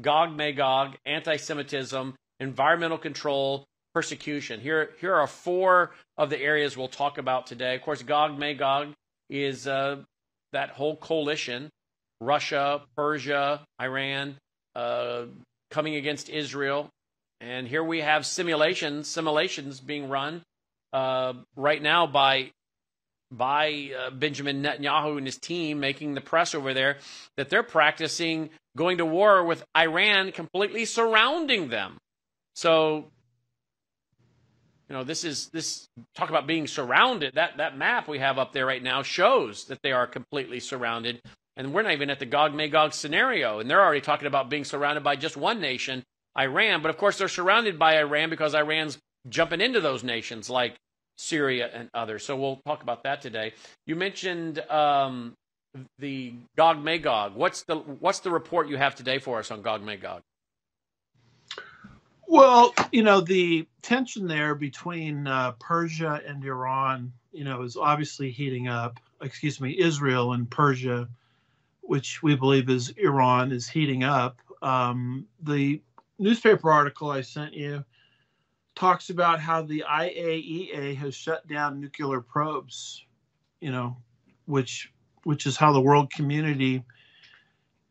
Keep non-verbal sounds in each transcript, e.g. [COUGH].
Gog Magog, anti Semitism, environmental control, persecution. Here, here are four of the areas we'll talk about today. Of course, Gog Magog is uh, that whole coalition Russia, Persia, Iran uh, coming against Israel. And here we have simulations, simulations being run uh, right now by by uh, Benjamin Netanyahu and his team making the press over there that they're practicing going to war with Iran completely surrounding them. So you know this is this talk about being surrounded. That that map we have up there right now shows that they are completely surrounded. And we're not even at the Gog Magog scenario. And they're already talking about being surrounded by just one nation Iran. But of course they're surrounded by Iran because Iran's jumping into those nations like Syria and others. So we'll talk about that today. You mentioned um, the Gog Magog what's the what's the report you have today for us on Gog Magog well, you know, the tension there between uh, Persia and Iran, you know, is obviously heating up. Excuse me, Israel and Persia, which we believe is Iran, is heating up. Um, the newspaper article I sent you talks about how the IAEA has shut down nuclear probes, you know, which which is how the world community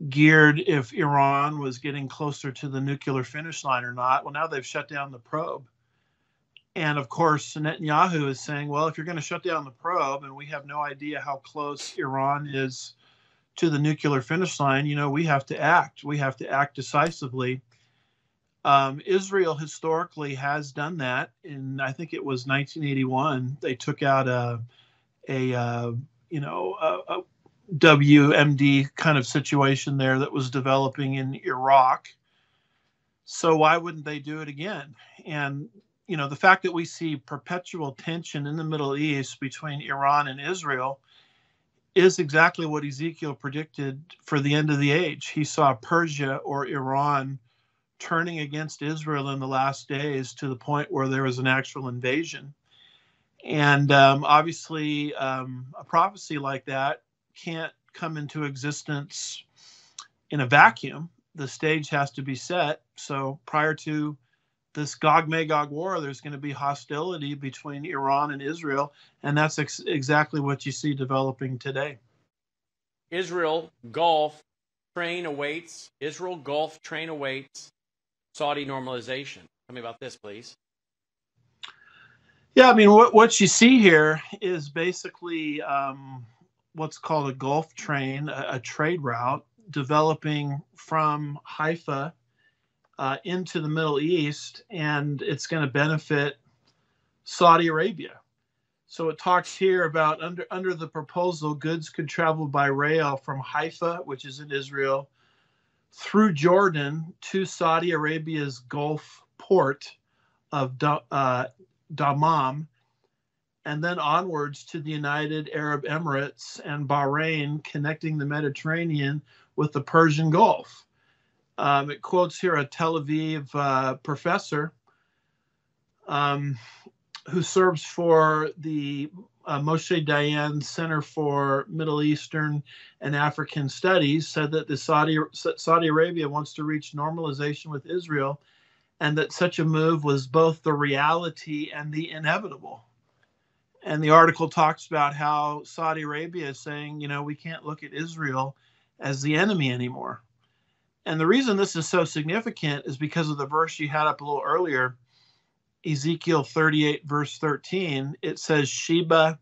geared if Iran was getting closer to the nuclear finish line or not. Well, now they've shut down the probe. And of course, Netanyahu is saying, well, if you're going to shut down the probe and we have no idea how close Iran is to the nuclear finish line, you know, we have to act. We have to act decisively. Um, Israel historically has done that. In I think it was 1981, they took out a a uh, you know a WMD kind of situation there that was developing in Iraq. So why wouldn't they do it again? And you know, the fact that we see perpetual tension in the Middle East between Iran and Israel is exactly what Ezekiel predicted for the end of the age. He saw Persia or Iran turning against Israel in the last days to the point where there was an actual invasion. And um, obviously, um, a prophecy like that can't come into existence in a vacuum. The stage has to be set. So prior to this Gog Magog war, there's going to be hostility between Iran and Israel, and that's ex- exactly what you see developing today. Israel Gulf train awaits. Israel Gulf train awaits. Saudi normalization. Tell me about this, please. Yeah, I mean, what what you see here is basically um, what's called a Gulf train, a, a trade route developing from Haifa uh, into the Middle East, and it's going to benefit Saudi Arabia. So it talks here about under under the proposal, goods could travel by rail from Haifa, which is in Israel, through Jordan to Saudi Arabia's Gulf port of da, uh, Dammam, and then onwards to the United Arab Emirates and Bahrain, connecting the Mediterranean with the Persian Gulf. Um, it quotes here a Tel Aviv uh, professor um, who serves for the uh, Moshe Dayan Center for Middle Eastern and African Studies, said that the Saudi Saudi Arabia wants to reach normalization with Israel, and that such a move was both the reality and the inevitable and the article talks about how Saudi Arabia is saying, you know, we can't look at Israel as the enemy anymore. And the reason this is so significant is because of the verse you had up a little earlier, Ezekiel 38, verse 13. It says Sheba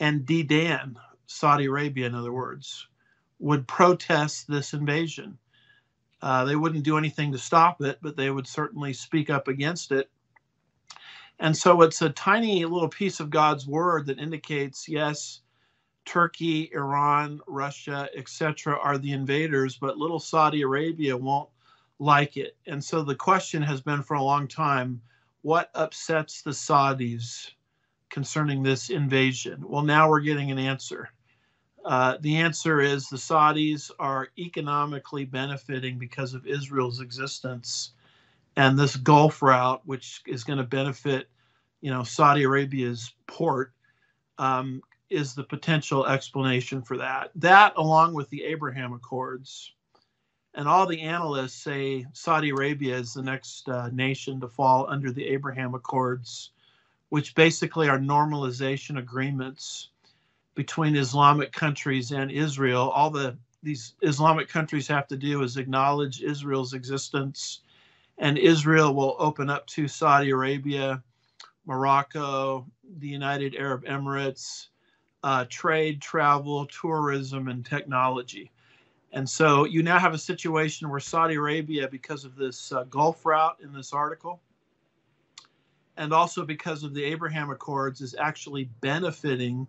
and Dedan, Saudi Arabia, in other words, would protest this invasion. Uh, they wouldn't do anything to stop it, but they would certainly speak up against it and so it's a tiny little piece of God's word that indicates yes, Turkey, Iran, Russia, etc., are the invaders, but little Saudi Arabia won't like it. And so the question has been for a long time what upsets the Saudis concerning this invasion? Well, now we're getting an answer. Uh, the answer is the Saudis are economically benefiting because of Israel's existence and this Gulf route, which is going to benefit, you know, Saudi Arabia's port, um, is the potential explanation for that. That, along with the Abraham Accords, And all the analysts say Saudi Arabia is the next uh, nation to fall under the Abraham Accords, which basically are normalization agreements between Islamic countries and Israel. All the these Islamic countries have to do is acknowledge Israel's existence, and Israel will open up to Saudi Arabia, Morocco, the United Arab Emirates, uh, trade, travel, tourism, and technology. And so you now have a situation where Saudi Arabia, because of this uh, Gulf route in this article, and also because of the Abraham Accords, is actually benefiting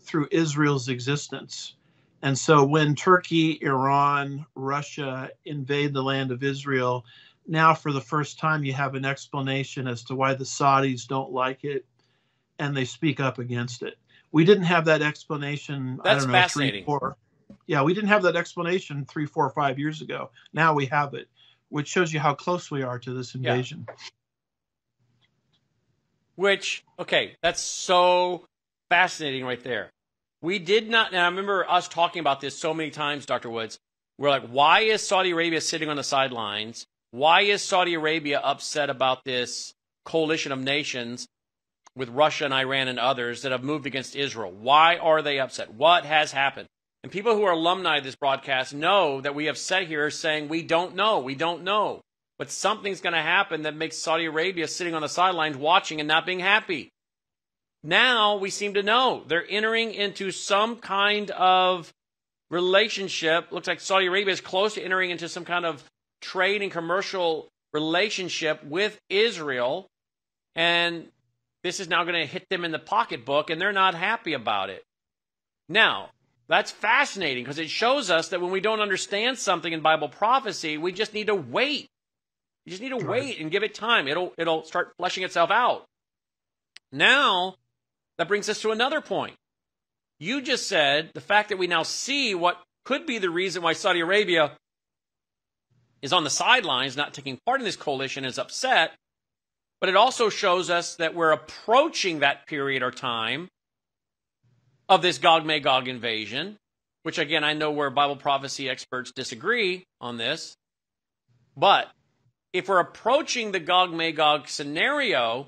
through Israel's existence. And so when Turkey, Iran, Russia invade the land of Israel, now for the first time you have an explanation as to why the Saudis don't like it and they speak up against it. We didn't have that explanation. That's I don't know, fascinating. Three, four, yeah, we didn't have that explanation three, four, five years ago. Now we have it, which shows you how close we are to this invasion. Yeah. Which, okay, that's so fascinating right there. We did not, and I remember us talking about this so many times, Dr. Woods. We're like, why is Saudi Arabia sitting on the sidelines? Why is Saudi Arabia upset about this coalition of nations with Russia and Iran and others that have moved against Israel? Why are they upset? What has happened? And people who are alumni of this broadcast know that we have sat here saying we don't know, we don't know. But something's going to happen that makes Saudi Arabia sitting on the sidelines watching and not being happy. Now we seem to know they're entering into some kind of relationship. Looks like Saudi Arabia is close to entering into some kind of trade and commercial relationship with Israel. And this is now going to hit them in the pocketbook, and they're not happy about it. Now, that's fascinating because it shows us that when we don't understand something in Bible prophecy, we just need to wait. You just need to wait and give it time. It'll it'll start fleshing itself out. Now, that brings us to another point. You just said the fact that we now see what could be the reason why Saudi Arabia is on the sidelines, not taking part in this coalition, is upset. But it also shows us that we're approaching that period or time of this Gog Magog invasion, which again, I know where Bible prophecy experts disagree on this. But if we're approaching the Gog Magog scenario,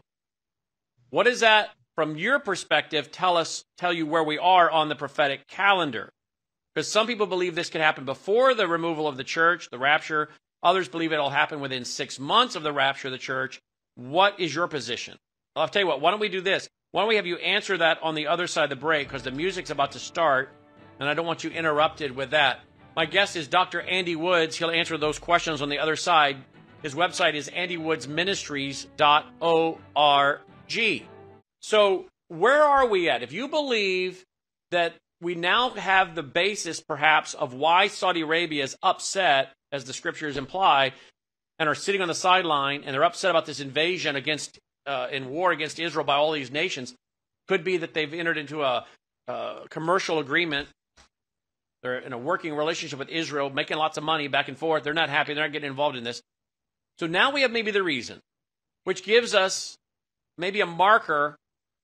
what does that, from your perspective, tell us, tell you where we are on the prophetic calendar? Because some people believe this could happen before the removal of the church, the rapture. Others believe it'll happen within six months of the rapture of the church. What is your position? I'll tell you what, why don't we do this? Why don't we have you answer that on the other side of the break because the music's about to start and I don't want you interrupted with that. My guest is Dr. Andy Woods. He'll answer those questions on the other side. His website is andywoodsministries.org. So, where are we at? If you believe that we now have the basis, perhaps, of why Saudi Arabia is upset, as the scriptures imply, and are sitting on the sideline and they're upset about this invasion against uh, in war against Israel by all these nations. Could be that they've entered into a, a commercial agreement. They're in a working relationship with Israel, making lots of money back and forth. They're not happy. They're not getting involved in this. So now we have maybe the reason, which gives us maybe a marker,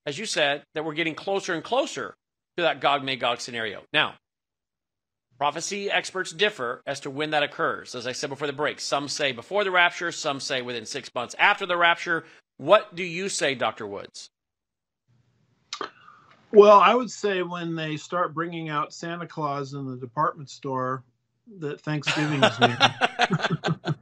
as you said, that we're getting closer and closer to that Gog Magog scenario. Now, prophecy experts differ as to when that occurs. As I said before the break, some say before the rapture, some say within six months after the rapture. What do you say, Dr. Woods? Well, I would say when they start bringing out Santa Claus in the department store, that Thanksgiving is near. [LAUGHS]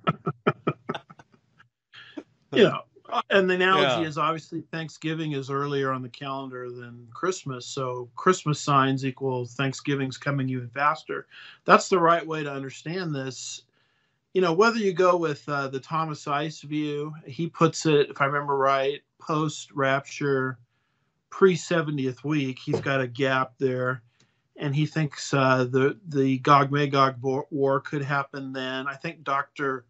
[LAUGHS] [LAUGHS] know, and the analogy yeah. is obviously Thanksgiving is earlier on the calendar than Christmas, so Christmas signs equal Thanksgiving's coming even faster. That's the right way to understand this you know, whether you go with uh, the Thomas Ice view, he puts it, if I remember right, post rapture, pre 70th week. He's got a gap there, and he thinks uh, the the Gog Magog war could happen then. I think Dr.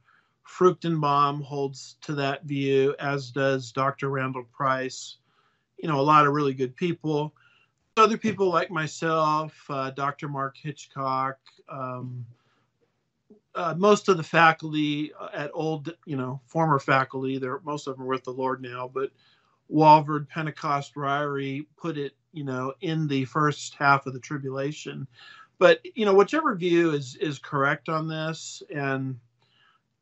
Fruchtenbaum holds to that view, as does Dr. Randall Price. You know, a lot of really good people. Other people like myself, uh, Dr. Mark Hitchcock. Um, uh, most of the faculty uh, at old, you know, former faculty, they're most of them are with the Lord now, but Walvoord, Pentecost, Ryrie put it, you know, in the first half of the tribulation. but you know, whichever view is is correct on this, and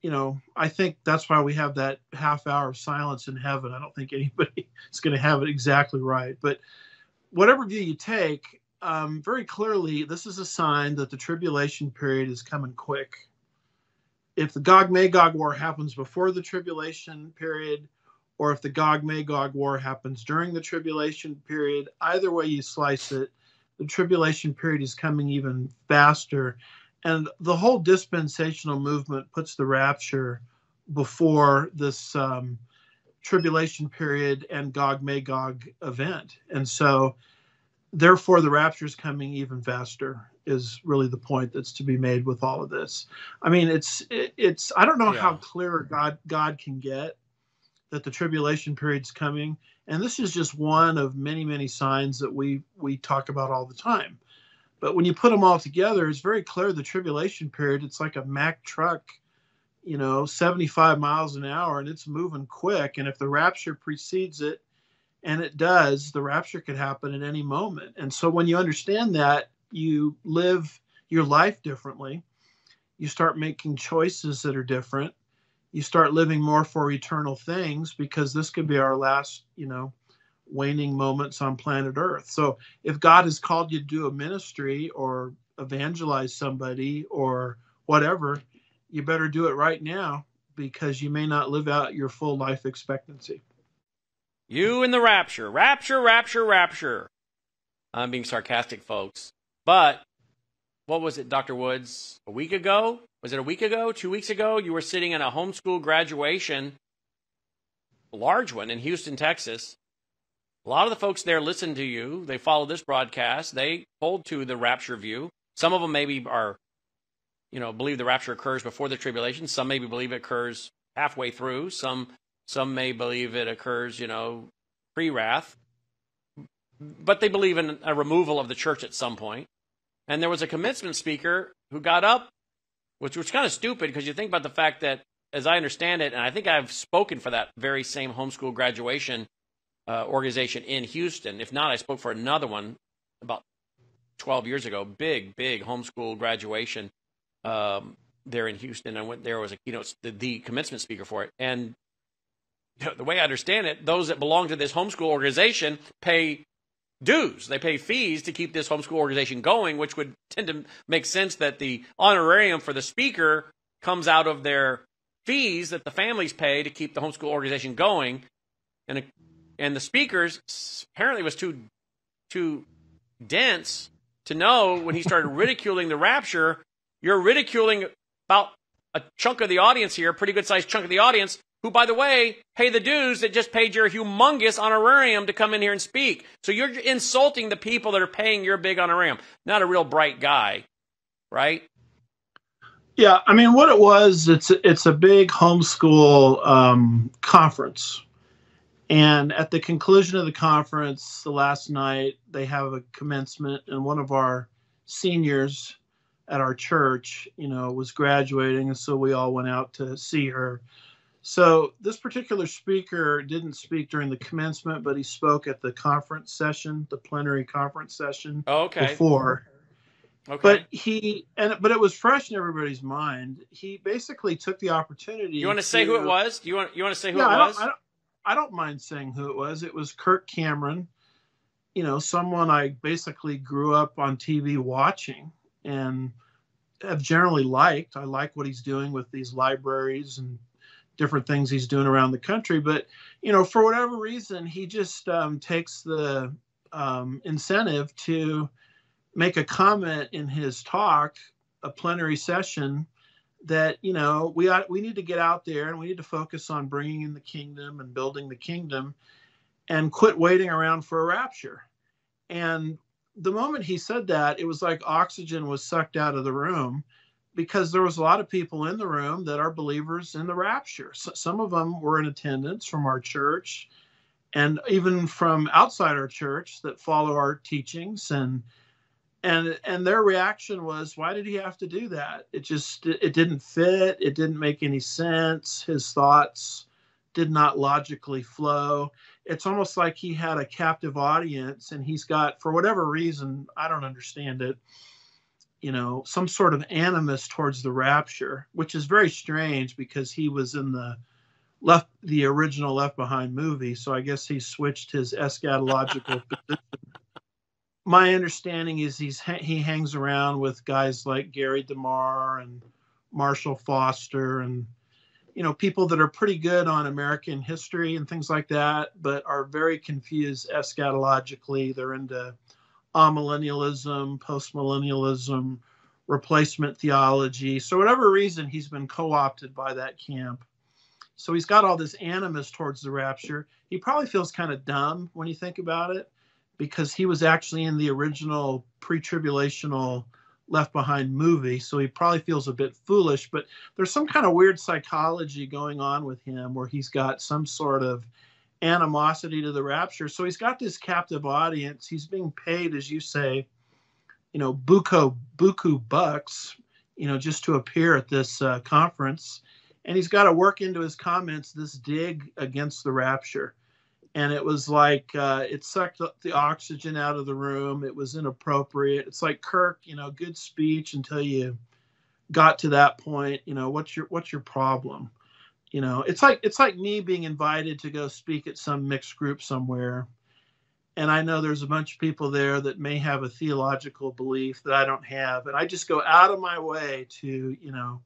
you know, I think that's why we have that half hour of silence in heaven. I don't think anybody [LAUGHS] is going to have it exactly right, but whatever view you take, um, very clearly, this is a sign that the tribulation period is coming quick. If the Gog Magog war happens before the tribulation period, or if the Gog Magog war happens during the tribulation period, either way you slice it, the tribulation period is coming even faster. And the whole dispensational movement puts the rapture before this um, tribulation period and Gog Magog event. And so, therefore, the rapture is coming even faster is really the point that's to be made with all of this. I mean, it's it, it's I don't know yeah. how clear God God can get that the tribulation period's coming, and this is just one of many many signs that we we talk about all the time. But when you put them all together, it's very clear the tribulation period. It's like a Mack truck, you know, 75 miles an hour, and it's moving quick. And if the rapture precedes it, and it does, the rapture could happen at any moment. And so when you understand that, you live your life differently. You start making choices that are different. You start living more for eternal things because this could be our last, you know, waning moments on planet Earth. So if God has called you to do a ministry or evangelize somebody or whatever, you better do it right now because you may not live out your full life expectancy. You in the rapture, rapture, rapture, rapture. I'm being sarcastic, folks. But what was it, Dr. Woods? A week ago? Was it a week ago? Two weeks ago? You were sitting in a homeschool graduation, a large one in Houston, Texas. A lot of the folks there listen to you. They follow this broadcast. They hold to the rapture view. Some of them maybe are, you know, believe the rapture occurs before the tribulation. Some maybe believe it occurs halfway through. Some some may believe it occurs, you know, pre-wrath. But they believe in a removal of the church at some point. And there was a commencement speaker who got up, which was kind of stupid because you think about the fact that, as I understand it, and I think I've spoken for that very same homeschool graduation uh, organization in Houston. If not, I spoke for another one about 12 years ago. Big, big homeschool graduation um, there in Houston. I went there was a keynote, the, the commencement speaker for it, and [LAUGHS] the way I understand it, those that belong to this homeschool organization pay dues. They pay fees to keep this homeschool organization going, which would tend to make sense that the honorarium for the speaker comes out of their fees that the families pay to keep the homeschool organization going. And and the speakers apparently was too too dense to know when he started [LAUGHS] ridiculing the rapture. You're ridiculing about a chunk of the audience here, a pretty good sized chunk of the audience, who, by the way, pay the dues that just paid your humongous honorarium to come in here and speak. So you're insulting the people that are paying your big honorarium. Not a real bright guy, right? Yeah, I mean, what it was, it's it's a big homeschool um, conference, and at the conclusion of the conference, the last night, they have a commencement, and one of our seniors at our church, you know, was graduating, and so we all went out to see her so this particular speaker didn't speak during the commencement, but he spoke at the conference session, the plenary conference session oh, okay. before. Okay. But he and but it was fresh in everybody's mind. He basically took the opportunity. You want to, to say who it was? Do you want you want to say who yeah, it I was? Don't, I don't, I don't mind saying who it was. It was Kirk Cameron. You know, someone I basically grew up on TV watching and have generally liked. I like what he's doing with these libraries and different things he's doing around the country. But you know, for whatever reason, he just um, takes the um, incentive to make a comment in his talk, a plenary session, that you know we ought, we need to get out there and we need to focus on bringing in the kingdom and building the kingdom, and quit waiting around for a rapture. And the moment he said that, it was like oxygen was sucked out of the room because there was a lot of people in the room that are believers in the rapture. So some of them were in attendance from our church and even from outside our church that follow our teachings and and and their reaction was why did he have to do that? It just it didn't fit. It didn't make any sense. His thoughts did not logically flow. It's almost like he had a captive audience and he's got for whatever reason i don't understand it you know, some sort of animus towards the rapture, which is very strange because he was in the left the original Left Behind movie, so I guess he switched his eschatological [LAUGHS] position. My understanding is he's he hangs around with guys like Gary DeMar and Marshall Foster and you know people that are pretty good on American history and things like that, but are very confused eschatologically. They're into amillennialism, postmillennialism, replacement theology. So whatever reason, he's been co-opted by that camp. So he's got all this animus towards the rapture. He probably feels kind of dumb when you think about it, because he was actually in the original pre-tribulational Left Behind movie, so he probably feels a bit foolish. But there's some kind of weird psychology going on with him, where he's got some sort of animosity to the rapture. So he's got this captive audience. He's being paid, as you say, you know, buku buku bucks, you know, just to appear at this uh, conference, and he's got to work into his comments this dig against the rapture and it was like uh, it sucked the oxygen out of the room. It was inappropriate. It's like Kirk, you know, good speech until you got to that point. You know, what's your what's your problem? You know, it's like it's like me being invited to go speak at some mixed group somewhere, and I know there's a bunch of people there that may have a theological belief that I don't have, and I just go out of my way to you know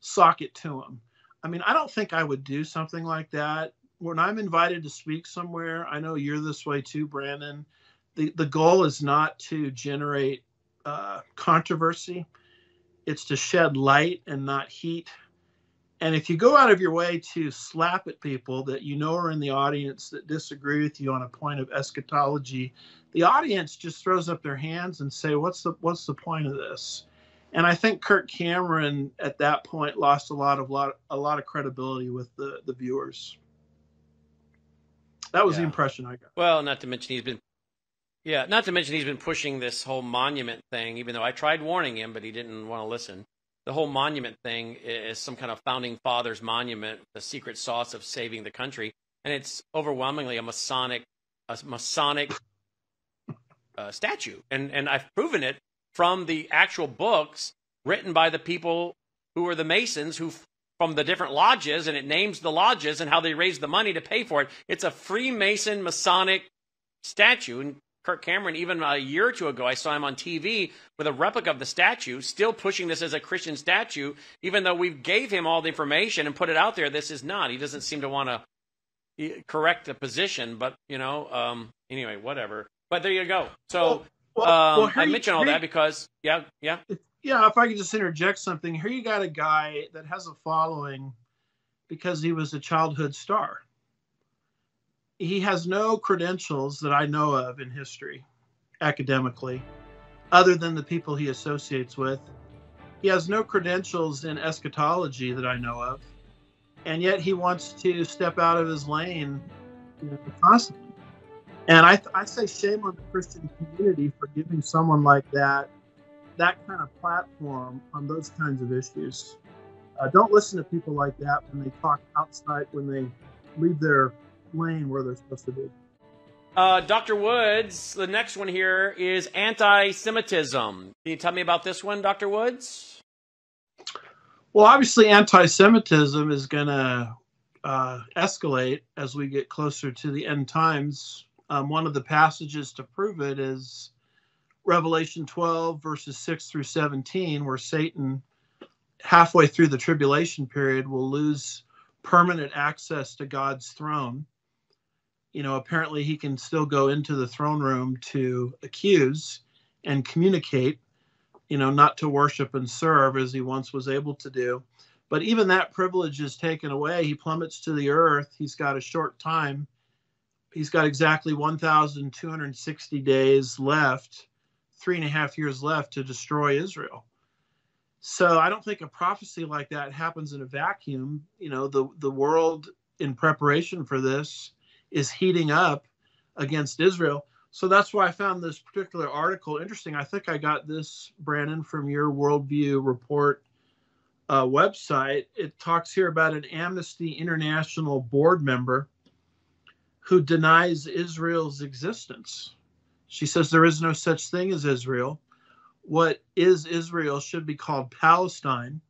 sock it to them. I mean, I don't think I would do something like that when I'm invited to speak somewhere, I know you're this way too, Brannon. The the goal is not to generate uh, controversy; it's to shed light and not heat. And if you go out of your way to slap at people that you know are in the audience that disagree with you on a point of eschatology, the audience just throws up their hands and say, "What's the what's the point of this?" And I think Kirk Cameron at that point lost a lot of lot a lot of credibility with the the viewers. That was yeah. the impression I got. Well, not to mention he's been, yeah, not to mention he's been pushing this whole monument thing. Even though I tried warning him, but he didn't want to listen. The whole monument thing is some kind of founding fathers monument, the secret sauce of saving the country, and it's overwhelmingly a Masonic, a Masonic uh, statue, and and I've proven it from the actual books written by the people who were the Masons who from the different lodges and it names the lodges and how they raise the money to pay for it. It's a Freemason Masonic statue. And Kirk Cameron, even a year or two ago, I saw him on TV with a replica of the statue, still pushing this as a Christian statue, even though we gave him all the information and put it out there. This is not. He doesn't seem to want to correct the position, but you know, um, anyway, whatever. But there you go. So well, well, um, I mention all that because, yeah, yeah yeah, if I could just interject something, here you got a guy that has a following because he was a childhood star. He has no credentials that I know of in history, academically, other than the people he associates with. He has no credentials in eschatology that I know of, and yet he wants to step out of his lane constantly. And I, I say shame on the Christian community for giving someone like that that kind of platform on those kinds of issues. Uh, don't listen to people like that when they talk outside, when they leave their lane where they're supposed to be. Uh, Dr. Woods, the next one here is anti Semitism. Can you tell me about this one, Dr. Woods? Well, obviously, anti Semitism is going to uh, escalate as we get closer to the end times. Um, one of the passages to prove it is Revelation 12, verses 6 through 17, where Satan, halfway through the tribulation period, will lose permanent access to God's throne. You know, apparently he can still go into the throne room to accuse and communicate, you know, not to worship and serve as he once was able to do. But even that privilege is taken away. He plummets to the earth. He's got a short time. He's got exactly 1,260 days left three and a half years left to destroy Israel. So I don't think a prophecy like that happens in a vacuum. You know, the the world in preparation for this is heating up against Israel. So that's why I found this particular article interesting. I think I got this, Brannon, from your Worldview Report uh, website. It talks here about an Amnesty International board member who denies Israel's existence. She says there is no such thing as Israel. what is Israel should be called Palestine.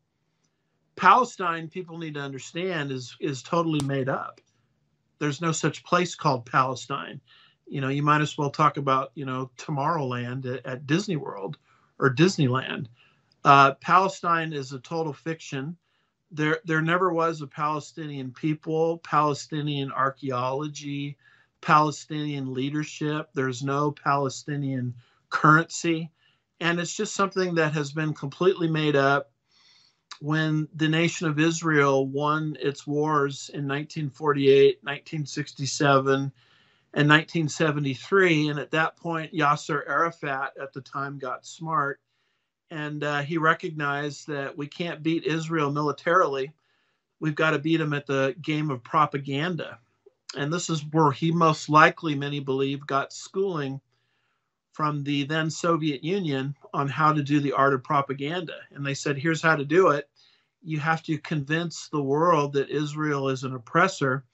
Palestine, people need to understand, is is totally made up. There's no such place called Palestine. You know, you might as well talk about you know Tomorrowland at, at Disney World or Disneyland. Uh, Palestine is a total fiction. There, there never was a Palestinian people, Palestinian archaeology, Palestinian leadership. There's no Palestinian currency. And it's just something that has been completely made up. When the nation of Israel won its wars in 1948, 1967, and 1973, and at that point, Yasser Arafat at the time got smart and uh, he recognized that we can't beat Israel militarily. We've got to beat them at the game of propaganda. And this is where he most likely, many believe, got schooling from the then Soviet Union on how to do the art of propaganda. And they said, here's how to do it. You have to convince the world that Israel is an oppressor.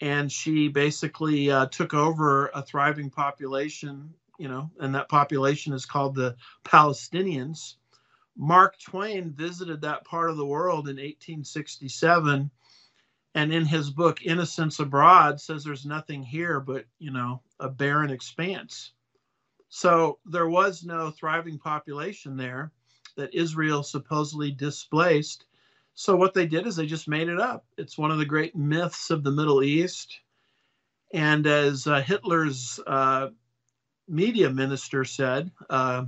And she basically uh, took over a thriving population, you know, and that population is called the Palestinians. Mark Twain visited that part of the world in 1867 and in his book Innocents Abroad says there's nothing here but you know a barren expanse so there was no thriving population there that Israel supposedly displaced. So what they did is they just made it up. It's one of the great myths of the Middle East. And as uh, Hitler's uh, media minister said, uh,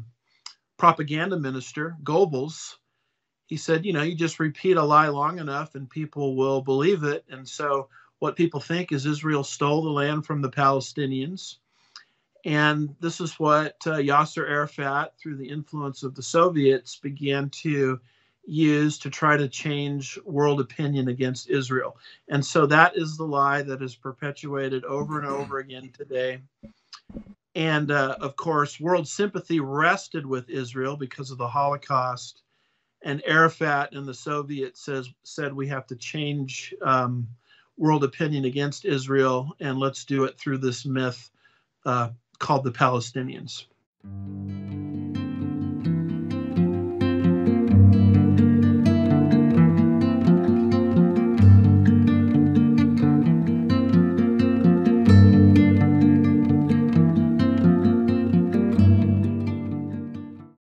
propaganda minister, Goebbels, he said, you know, you just repeat a lie long enough and people will believe it. And so what people think is Israel stole the land from the Palestinians and this is what uh, Yasser Arafat, through the influence of the Soviets, began to use to try to change world opinion against Israel. And so that is the lie that is perpetuated over and over again today. And uh, of course, world sympathy rested with Israel because of the Holocaust. And Arafat and the Soviets says, said we have to change um, world opinion against Israel, and let's do it through this myth uh, called the Palestinians.